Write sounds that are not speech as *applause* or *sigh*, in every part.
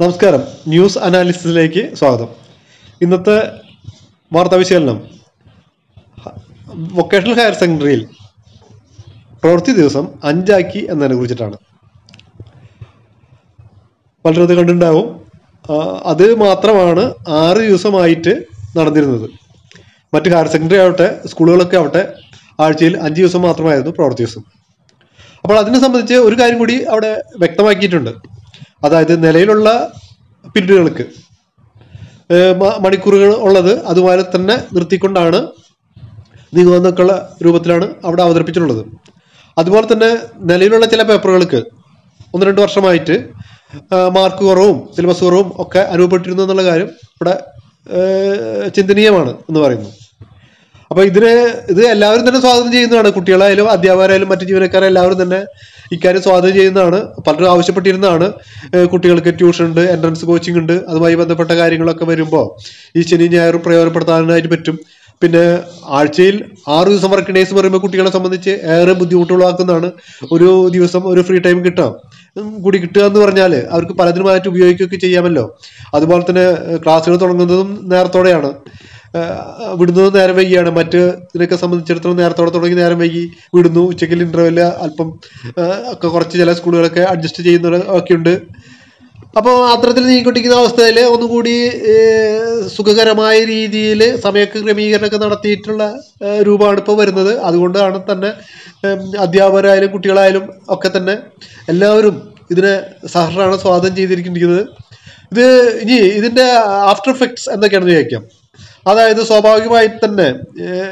നമസ്കാരം. ന്യൂസ് അനാലിസിസിലേക്ക് സ്വാഗതം. ഇന്നത്തെ വാർത്താ വിശകലനം വൊക്കേഷണൽ ഹയർ സെക്കൻഡറിയിൽ പ്രവൃത്തി ദിവസം അഞ്ചാക്കി എന്നതിനെ കുറിച്ചിട്ടാണ്. പലരും അത് കണ്ടിട്ടുണ്ടാവും. അത് മാത്രമാണ് ആറ് ദിവസമായിട്ട് നടന്നിരുന്നത്. മറ്റ് ഹയർ സെക്കൻഡറി ആവട്ടെ സ്കൂളുകളൊക്കെ ആവട്ടെ ആഴ്ചയിൽ അഞ്ച് ദിവസം മാത്രമായിരുന്നു പ്രവൃത്തി ദിവസം. അപ്പോൾ അതിനെ സംബന്ധിച്ച് ഒരു കാര്യം കൂടി അവിടെ വ്യക്തമാക്കിയിട്ടുണ്ട്. അതായത് നിലയിലുള്ള പിന്നുകൾക്ക് മണിക്കൂറുകൾ ഉള്ളത് അതുപോലെ തന്നെ നിർത്തിക്കൊണ്ടാണ് നീങ്ങുമെന്നൊക്കെയുള്ള രൂപത്തിലാണ് അവിടെ അവതരിപ്പിച്ചിട്ടുള്ളത്. അതുപോലെ തന്നെ നിലവിലുള്ള ചില പേപ്പറുകൾക്ക് ഒന്ന് രണ്ട് വർഷമായിട്ട് മാർക്ക് കുറവും സിലബസ് കുറവും ഒക്കെ അനുഭവപ്പെട്ടിരുന്നു എന്നുള്ള കാര്യം ഇവിടെ ചിന്തനീയമാണ് എന്ന് പറയുന്നു. അപ്പോൾ ഇതിന് ഇത് എല്ലാവരും തന്നെ സ്വാഗതം ചെയ്യുന്നതാണ്. കുട്ടികളായാലും അധ്യാപകരായാലും മറ്റു ജീവനക്കാരും എല്ലാവരും തന്നെ ഇക്കാര്യം സ്വാഗതം ചെയ്യുന്നതാണ് പലരും ആവശ്യപ്പെട്ടിരുന്നതാണ്. കുട്ടികൾക്ക് ട്യൂഷൻ ഉണ്ട് എൻട്രൻസ് കോച്ചിങ് ഉണ്ട് അതുമായി ബന്ധപ്പെട്ട കാര്യങ്ങളൊക്കെ വരുമ്പോൾ ഈ ശനി ഞായറും പ്രയോജനപ്പെടുത്താനായിട്ട് പറ്റും. പിന്നെ ആഴ്ചയിൽ ആറ് ദിവസം വർക്കിംഗ് ഡേയ്സ് പറയുമ്പോൾ കുട്ടികളെ സംബന്ധിച്ച് ഏറെ ബുദ്ധിമുട്ടുകളാക്കുന്നതാണ്. ഒരു ദിവസം ഒരു ഫ്രീ ടൈം കിട്ടാം കൂടി കിട്ടുക എന്ന് പറഞ്ഞാൽ അവർക്ക് പലതിനുമായിട്ട് ഉപയോഗിക്കുകയൊക്കെ ചെയ്യാമല്ലോ. അതുപോലെ തന്നെ ക്ലാസ്സുകൾ തുടങ്ങുന്നതും നേരത്തോടെയാണ്. വിടുന്നത് നേരം വൈകിയാണ്. മറ്റ് ഇതിനൊക്കെ സംബന്ധിച്ചിടത്തോളം നേരത്തോടെ തുടങ്ങി നേരം വൈകി വിടുന്നു. ഉച്ചയ്ക്ക് ഇന്റർവെൽ അല്പം ഒക്കെ കുറച്ച് ചില സ്കൂളുകളൊക്കെ അഡ്ജസ്റ്റ് ചെയ്യുന്ന ഒക്കെ ഉണ്ട് അപ്പോൾ അത്തരത്തിൽ നീങ്ങിക്കൊണ്ടിരിക്കുന്ന അവസ്ഥയിൽ ഒന്നുകൂടി സുഖകരമായ രീതിയിൽ സമയക്ക് ക്രമീകരണമൊക്കെ നടത്തിയിട്ടുള്ള രൂപമാണ് ഇപ്പോൾ വരുന്നത്. അതുകൊണ്ടാണ് തന്നെ അധ്യാപകരായാലും കുട്ടികളായാലും ഒക്കെ തന്നെ എല്ലാവരും ഇതിനെ സഹർഷാണ് സ്വാഗതം ചെയ്തിരിക്കുന്നത്. ഇത് ഇനി ഇതിന്റെ ആഫ്റ്റർ എഫക്ട്സ് എന്തൊക്കെയാണെന്ന് ചോദിക്കാം. അതായത് സ്വാഭാവികമായി തന്നെ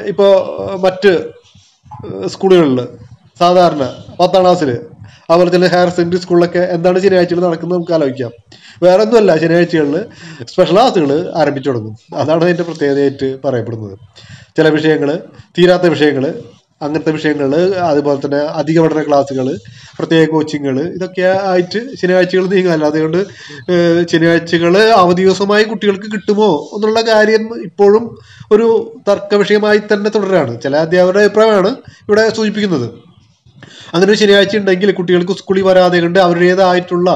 ഇപ്പോൾ ഇപ്പോ മറ്റ് സ്കൂളുകളിൽ സാധാരണ പത്താം ക്ലാസ്സിൽ അതുപോലെ തന്നെ ഹയർ സെക്കൻഡറി സ്കൂളിലൊക്കെ എന്താണ് ശനിയാഴ്ചകൾ നടക്കുന്നത് നമുക്ക് ആലോചിക്കാം. വേറെ ഒന്നുമല്ല ശനിയാഴ്ചകളിൽ സ്പെഷ്യൽ ക്ലാസ്സുകൾ ആരംഭിച്ചു തുടങ്ങും. അതാണ് അതിന്റെ പ്രത്യേകതയായിട്ട് പറയപ്പെടുന്നത്. ചില വിഷയങ്ങൾ തീരാത്ത വിഷയങ്ങൾ അങ്ങനത്തെ വിഷയങ്ങൾ അതുപോലെ തന്നെ അധിക പഠന ക്ലാസ്സുകൾ പ്രത്യേക കോച്ചിങ്ങുകൾ ഇതൊക്കെ ആയിട്ട് ശനിയാഴ്ചകൾ നീങ്ങാല്ല അതുകൊണ്ട് കൊണ്ട് ശനിയാഴ്ചകൾ അവധി ദിവസമായി കുട്ടികൾക്ക് കിട്ടുമോ എന്നുള്ള കാര്യം ഇപ്പോഴും ഒരു തർക്ക വിഷയമായി തന്നെ തുടരാണ്. ചില അധ്യാപകരുടെ അഭിപ്രായമാണ് ഇവിടെ സൂചിപ്പിക്കുന്നത്. അങ്ങനെ ഒരു ശനിയാഴ്ച ഉണ്ടെങ്കിൽ കുട്ടികൾക്ക് സ്കൂളിൽ വരാതെ കണ്ട് അവരുടേതായിട്ടുള്ള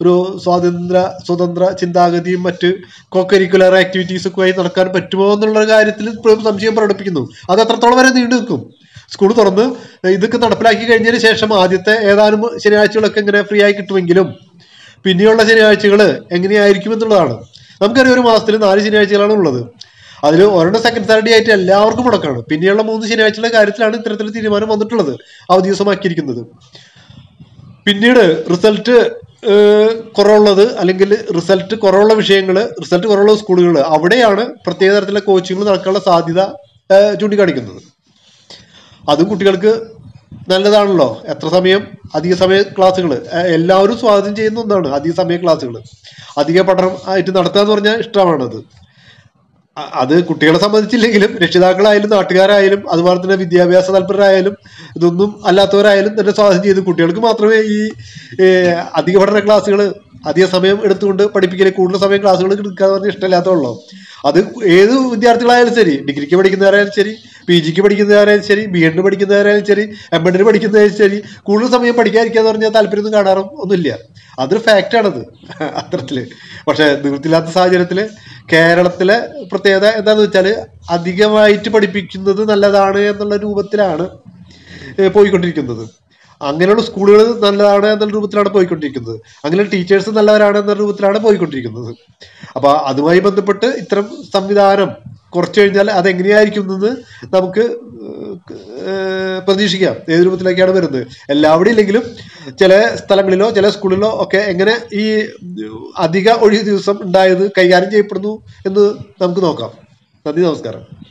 ഒരു സ്വാതന്ത്ര്യ സ്വതന്ത്ര ചിന്താഗതിയും മറ്റ് കോ കരിക്കുലർ ആക്ടിവിറ്റീസ് ഒക്കെ ആയി നടക്കാൻ പറ്റുമോ എന്നുള്ള കാര്യത്തിൽ ഇപ്പോഴും സംശയം പ്രകടിപ്പിക്കുന്നു. അത് എത്രത്തോളം വരെ നീണ്ടു നിൽക്കും സ്കൂൾ തുറന്ന് ഇതൊക്കെ നടപ്പിലാക്കി കഴിഞ്ഞതിന് ശേഷം ആദ്യത്തെ ഏതാനും ശനിയാഴ്ചകളൊക്കെ ഇങ്ങനെ ഫ്രീ ആയി കിട്ടുമെങ്കിലും പിന്നെയുള്ള ശനിയാഴ്ചകൾ എങ്ങനെയായിരിക്കും എന്നുള്ളതാണ്. നമുക്കറിയാം ഒരു മാസത്തിൽ നാല് ശനിയാഴ്ചകളാണ് ഉള്ളത്. അതിൽ ഒരെണ്ണം സെക്കൻഡ് സാറ്റർഡേ ആയിട്ട് എല്ലാവർക്കും മുടക്കാണ്. പിന്നെയുള്ള മൂന്ന് ശനിയാഴ്ചയുടെ കാര്യത്തിലാണ് ഇത്തരത്തിൽ തീരുമാനം വന്നിട്ടുള്ളത് അവധി ദിവസമാക്കിയിരിക്കുന്നത് പിന്നീട് റിസൾട്ട് കുറവുള്ളത് അല്ലെങ്കിൽ റിസൾട്ട് കുറവുള്ള വിഷയങ്ങൾ റിസൾട്ട് കുറവുള്ള സ്കൂളുകൾ അവിടെയാണ് പ്രത്യേക തരത്തിലുള്ള കോച്ചിങ്ങുകൾ നടക്കാനുള്ള സാധ്യത ചൂണ്ടിക്കാണിക്കുന്നത്. അതും കുട്ടികൾക്ക് നല്ലതാണല്ലോ. എത്ര സമയം? അധിക സമയ ക്ലാസ്സുകൾ എല്ലാവരും സ്വാഗതം ചെയ്യുന്ന ഒന്നാണ് അധിക സമയ ക്ലാസ്സുകൾ അധിക പഠനം ആയിട്ട് നടത്തുക എന്ന് പറഞ്ഞാൽ ഇഷ്ടമാണത് അത് കുട്ടികളെ സംബന്ധിച്ചില്ലെങ്കിലും രക്ഷിതാക്കളായാലും നാട്ടുകാരായാലും അതുപോലെ തന്നെ വിദ്യാഭ്യാസ തൽപരരായാലും ഇതൊന്നും അല്ലാത്തവരായാലും തന്നെ സ്വാഗതം ചെയ്ത് കുട്ടികൾക്ക് മാത്രമേ ഈ അധിക പഠന ക്ലാസ്സുകൾ അധിക സമയം എടുത്തുകൊണ്ട് പഠിപ്പിക്കൽ കൂടുതൽ സമയം ക്ലാസ്സുകൾ എടുക്കാന്ന് പറഞ്ഞാൽ അത് ഏത് വിദ്യാർത്ഥികളായാലും ശരി ഡിഗ്രിക്ക് പഠിക്കുന്നവരായാലും ശരി പി ജിക്ക് പഠിക്കുന്നവരായാലും ശരി ബി എഡിന് പഠിക്കുന്നവരായാലും ശരി എം എഡിന് പഠിക്കുന്നതായാലും ശരി കൂടുതൽ സമയം പഠിക്കാതിരിക്കാന്ന് പറഞ്ഞാൽ താല്പര്യമൊന്നും കാണാറും ഒന്നുമില്ല. അതൊരു ഫാക്റ്റാണത് *laughs* അത്തരത്തിൽ പക്ഷെ നിവൃത്തിയില്ലാത്ത സാഹചര്യത്തിൽ കേരളത്തിലെ പ്രത്യേകത എന്താണെന്ന് വെച്ചാൽ അധികമായിട്ട് പഠിപ്പിക്കുന്നത് നല്ലതാണ് എന്നുള്ള രൂപത്തിലാണ് പോയിക്കൊണ്ടിരിക്കുന്നത്. അങ്ങനെയുള്ള സ്കൂളുകൾ നല്ലതാണ് എന്നുള്ള രൂപത്തിലാണ് പോയിക്കൊണ്ടിരിക്കുന്നത്. അങ്ങനെ ടീച്ചേഴ്സ് നല്ലവരാണ് എന്ന രൂപത്തിലാണ് പോയിക്കൊണ്ടിരിക്കുന്നത്. അപ്പൊ അതുമായി ബന്ധപ്പെട്ട് ഇത്തരം സംവിധാനം കുറച്ചു കഴിഞ്ഞാൽ അതെങ്ങനെയായിരിക്കും എന്ന് നമുക്ക് പ്രതീക്ഷിക്കാം. ഏത് രൂപത്തിലേക്കാണ് വരുന്നത്? എല്ലാവിടെയും ഇല്ലെങ്കിലും ചില സ്ഥലങ്ങളിലോ ചില സ്കൂളിലോ ഒക്കെ എങ്ങനെ ഈ അധിക ഒഴിവ് ദിവസം ഉണ്ടായത് കൈകാര്യം ചെയ്യപ്പെടുന്നു എന്ന് നമുക്ക് നോക്കാം. നന്ദി നമസ്കാരം.